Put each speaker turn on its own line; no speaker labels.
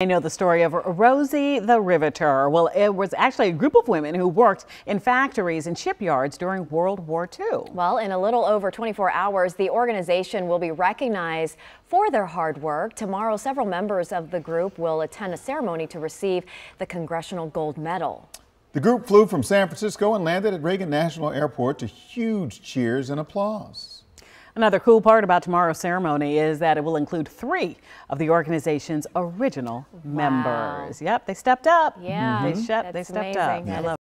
I know the story of Rosie the Riveter. Well, it was actually a group of women who worked in factories and shipyards during World War II.
Well, in a little over 24 hours, the organization will be recognized for their hard work. Tomorrow, several members of the group will attend a ceremony to receive the Congressional Gold Medal.
The group flew from San Francisco and landed at Reagan National Airport to huge cheers and applause.
Another cool part about tomorrow's ceremony is that it will include three of the organization's original wow. members. Yep, they stepped up.
Yeah,
they, stepped, they stepped
amazing.
up.